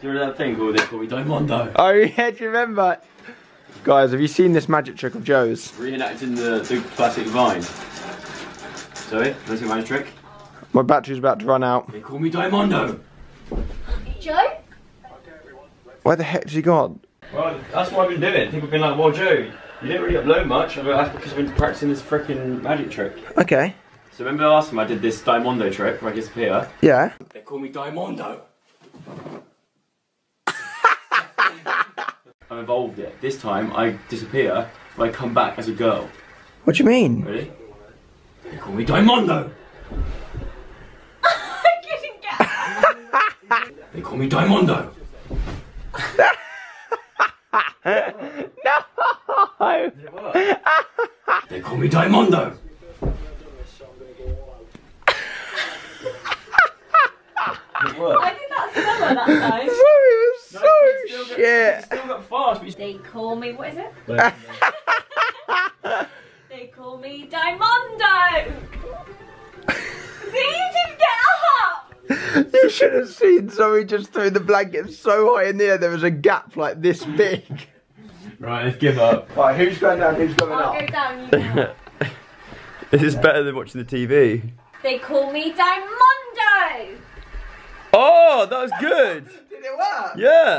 Do you remember that thing called they call me Dimondo? Oh yeah, do you remember? Guys, have you seen this magic trick of Joe's? Reenacting the, the classic Vine. Sorry, want to see my trick? My battery's about to run out. They call me Dimondo. Joe? Where the heck's he gone? Well, that's what I've been doing. People have been like, well, Joe, you didn't really upload much. I've that's because I've been practicing this freaking magic trick. Okay. So remember last time I did this Dimondo trick where I disappear? Yeah. They call me Dimondo. I've evolved it. This time I disappear, but I come back as a girl. What do you mean? Ready? They call me Dimondo. I couldn't get They call me Dimondo. No. They call me Dimondo. It worked. I did that slower that time. They call me, what is it? They call me Dimondo! See, you didn't get up! You should have seen Zoe just threw the blanket so high in the air there was a gap like this big. right, let's give up. Right, who's going down? Who's going I'll go down, you know. This is better than watching the TV. They call me Dimondo! Oh, that was good. Did it work? Yeah.